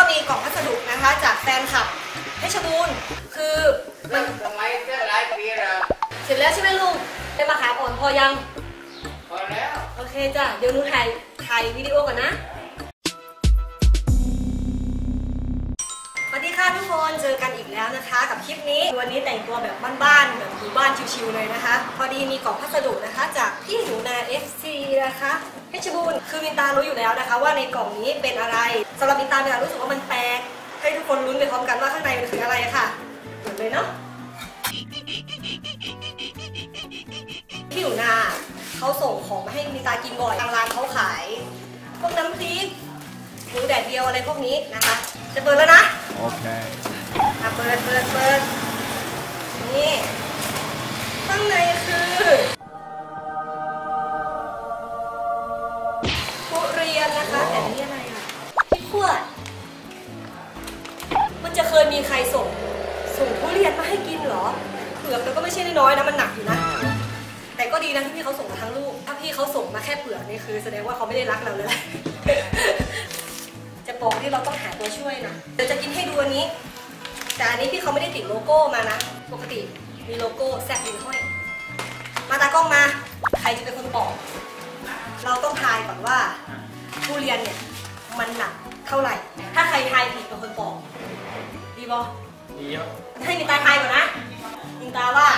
กล่องพัสดุนะคะ จากแฟนคลับเพชรบูรณ์คือมันทำไมเสื้อลายปีละเสร็จแล้วใช่ไหมลุงเป็นมาขายอ่อนพอยังพอแล้วโอเคจ้ะเดี๋ยวหนูถ่ายถ่ายวิดีโอก่อนนะสวัสดีค่ะทุกคนเจอกันอีกแล้วนะคะ กับคลิปนี้วันนี้แต่งตัวแบบบ้านๆแบบอยู่บ้านชิวๆเลยนะคะ พอดีมีกล่องพัสดุนะคะ จากพี่หนูนา FC นะคะ ชรบูรณ์คือมินตารู้อยู่แล้วนะคะ ว่าในกล่องนี้เป็นอะไรสำหรับมินตามินตารู้สึกว่ามันแปลกให้ทุกคนลุ้นไปพร้อมกันว่าข้างในมันคืออะไรค่ะเปิดเลยเนาะพี่หนูนาเขาส่งของมาให้มินตากินบ่อยทางร้านเขาขายพวกน้ำพริกหมูแดดเดียวอะไรพวกนี้นะคะ จะเปิดแล้วนะ Okay. อะเปิดเปิดเปิดนี่ข้างในคือ จะเคยมีใครส่ง ส่งทุเรียนมาให้กินเหรอเปลือกมันก็ไม่ใช่น้อยๆนะมันหนักอยู่นะ แต่ก็ดีนะที่พี่เขาส่งมาทั้งลูก ถ้าพี่เขาส่งมาแค่เปลือกนี่คือ แสดงว่าเขาไม่ได้รักเราเลย จะบอกที่เราต้องหาตัวช่วยนะเดี๋ยวจะกินให้ดูอันนี้ แต่อันนี้พี่เขาไม่ได้ติดโลโก้มานะ ปกติมีโลโก้แซบลินห้อย มาตากล้องมา ใครจะเป็นคนปอกเราต้องทายก่อนว่าทุเรียนเนี่ยมันหนักเท่าไหร่ ถ้าใครทายผิดเป็นคนปอก บอดีครับให้มินตราทายก่อนนะมินตราว่า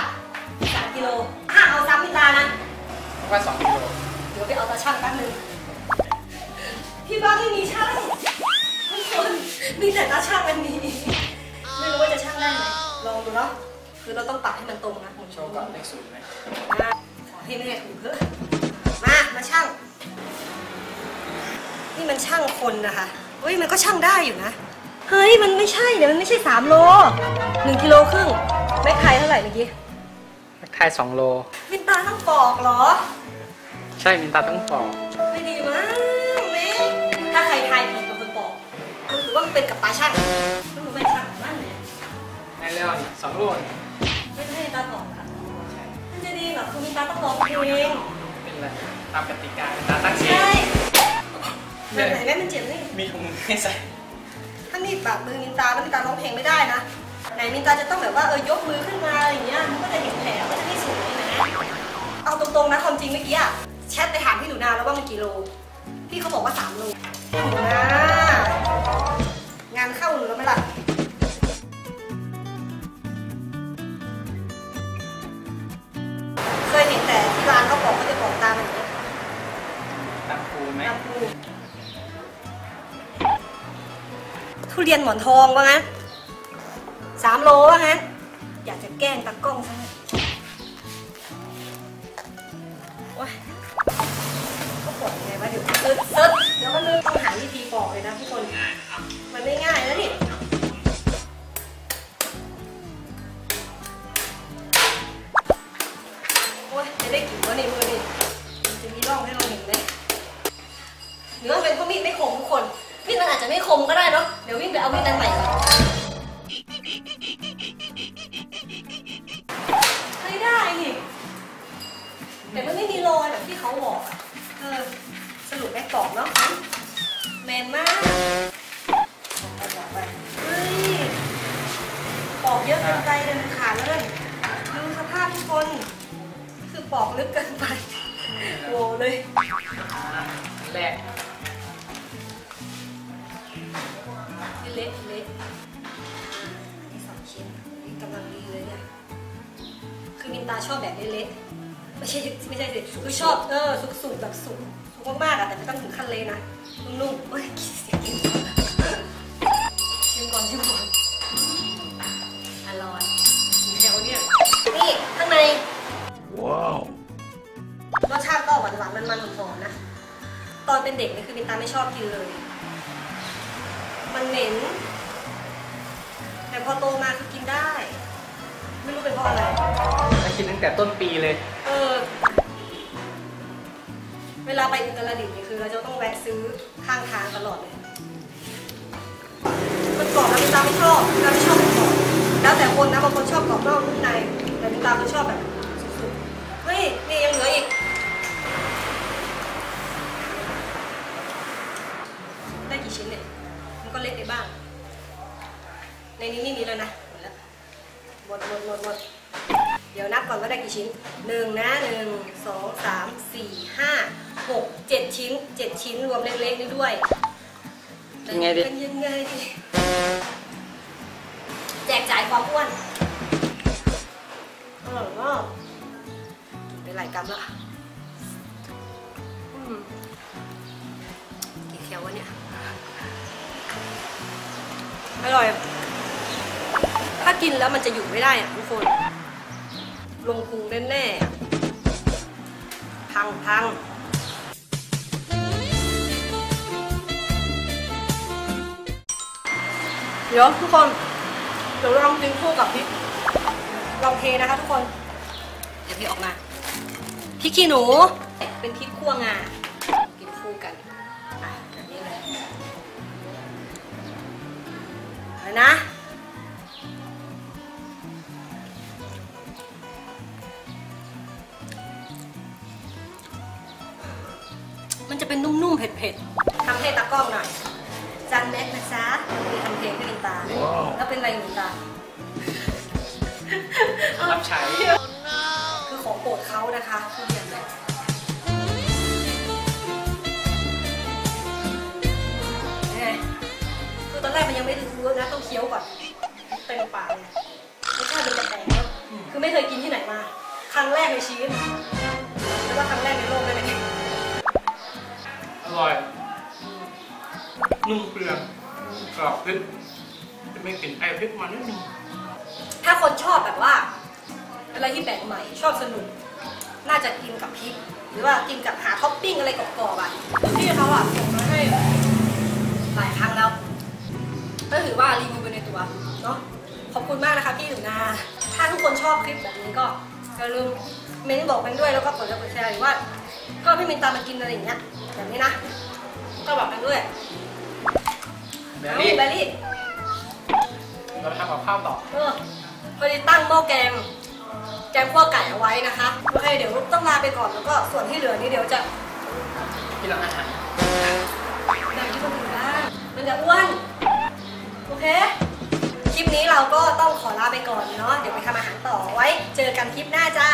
สามกิโลห้ามเอาซ้ำมินตรานะว่าสองกิโลเดี๋ยวไปเอาตาชั่งแป๊บนึงที่บ้านไม่มีช่างทุกคนมีแต่ตาช่างอันนี้ไม่รู้ว่าจะช่างได้ไหมลองดูเนาะคือเราต้องปรับให้มันตรงนะคุณผู้โชชมว์ก่อนเลขศูนย์ไหมมาขอให้แม่ถูกเถอะมามาช่าง นี่มันช่างคนนะคะเฮ้ยมันก็ช่างได้อยู่นะ เฮ้ยมันไม่ใช่เดี๋ยวมันไม่ใช่สามโลหนึ่งกิโลครึ่งแม่ไข่เท่าไหร่เมื่อกี้ไทยสองโลมินตาต้องปอกเหรอ ใช่มินตาต้องปอกไม่ดีมากแม่ถ้าใครทายผิดเป็นคนบอกมันถือว่ามันเป็นกับตาช่างไม่รู้ไม่ช่างนั่นแหละในเร็วนี่สองโลนี่ไม่ให้ตาตอบค่ะใช่มันจะดีเหรอคือมีตาต้องร้องเพลงเป็นไรตามกติกามินตาตั้งเองใช่มันไหนแม่มันเจ็บนี่มีถุงมือให้ใส่ถ้า มีแบบมือมินตาแล้วมินตาร้องเพลงไม่ได้นะไหนมินตาจะต้องแบบว่าเออยกมือขึ้นมาอะไรอย่างเงี้ยมันก็จะเห็นแผลก็จะไม่สวยนะเอาตรงๆนะความจริงเมื่อกี้อะแชทไปถามพี่หนูนาแล้วว่ามันกี่โลพี่เขาบอกว่าสามโลหนูนางานเข้าหนูแล้วไหมล่ะ ทุเรียนหมอนทองว่างั้นสามโลว่างั้น อยากจะแกล้งตากล้องซะหน่อยโอ๊ยก็ปอกยังไงวะเดี๋ยวเซิร์ชเดี๋ยวมันต้องหาวิธีปอกเลยนะทุกคน มันไม่ง่ายแล้วนี่ นไปเลยมันขาดแล้วเลยดูสภาพทุกคน คือปอกลึกเกินไปโวเลยแรกเละเละนี่สองชิ้นนี่กำลังดีเลยเนี่ย คือมินตาชอบแบบเละๆไม่ใช่ไม่ใช่สิคือชอบเออสุกสุกๆแบบสุกสุกมากๆอะแต่ไม่ต้องถึงขั้นเละนะนุ่มๆเอ้ยเสียง เป็นเด็กเนี่ยคือมินตาไม่ชอบกินเลย มันเหม็น แต่พอโตมาคือกินได้ ไม่รู้เป็นเพราะอะไร มากินตั้งแต่ต้นปีเลย เออ เวลาไปอุตรดิตถ์เนี่ยคือเราจะต้องแวะซื้อข้างทางตลอดเลย มันกรอบแล้วมินตาไม่ชอบมินตาไม่ชอบมันกรอบแล้วแต่คนนะบางคนชอบกรอบนอกนุ่มใน แต่มินตาไม่ชอบแบบสุดๆเฮ้ยนี่ยังเหลืออีก ได้กี่ชิ้นเนี่ย มันก็เล็กไปบ้าง ในนี้ไม่มีแล้วนะหมดแล้วหมดหมดหมดหมดเดี๋ยวนับ ก่อนว่าได้กี่ชิ้นหนึ่งนะหนึ่งสองสามสี่ห้าหกเจ็ดชิ้นเจ็ดชิ้นรวมเล็กๆนี่ด้วยยังไงดิเป็นยังไงแจกจ่ายความอ้วนอร่อยมากกินไปหลายกรัมและอืมกี่เคี้ยววะเนี่ย อร่อย ถ้ากินแล้วมันจะอยู่ไม่ได้อะทุกคน ลงพุงแน่ๆ พังพังเดี๋ยวทุกคน เดี๋ยวลองกินคู่กับพริก ลองเทนะคะทุกคน เดี๋ยวพี่ออกมา พริกขี้หนู เป็นพริกคั่วงา กินคู่กันอะแบบนี้เลยนะ มันจะเป็นนุ่มๆ เผ็ดๆทำให้ตากล้องหน่อยจันแม็กนะจ๊ะมีทำเพลงให้ลินตา แล้วเป็นอะไรลินตารับใช้คือของโปรดเขานะคะทุเรียนเนี่ยนี่ไงคือตอนแรกมันยังไม่รู้นะต้องเคี้ยวก่อนเต็มปากเลยรสชาติมันจะแปลกเนอะคือไม่เคยกินที่ไหนมา ครั้งแรกในชีวิตแล้วก็ครั้งแรกในโลกด้วยนะ อร่อย นุ่มเปลือกกรอบพริกจะไม่กลิ่นไอพริกมันนิดนึงถ้าคนชอบแบบว่าอะไรที่แปลกใหม่ ชอบสนุก น่าจะกินกับพริก หรือว่ากินกับหาท็อปปิ้งอะไรกรอบๆอะพี่เขาอะส่งมาให้หลายครั้งแล้วก็ถือว่ารีวิวไปในตัวเนาะขอบคุณมากนะคะพี่หนูนา ถ้าทุกคนชอบคลิปแบบนี้ก็ อย่าลืมเม้นต์บอกกันด้วยแล้วก็กดไลค์กดแชร์หรือว่า ก็พี่มินตามมากินอะไรอย่างเงี้ยแบบนี้นะ ก็บอกกันด้วยแบเอารี่แบรี่เราทำกับข้าวต่อ เออพอดีตั้งหม้อแกง แกงคั่วไก่เอาไว้นะคะโอเคเดี๋ยวต้องลาไปก่อนแล้วก็ส่วนที่เหลือนี้เดี๋ยวจะที่ร้านอาหาร แบ่งที่คนอื่นบ้างมันจะอ้วนโอเค คลิปนี้เราก็ต้องขอลาไปก่อนเนาะเดี๋ยวไปทำอาหารต่อไว้ เจอกันคลิปหน้าจ้า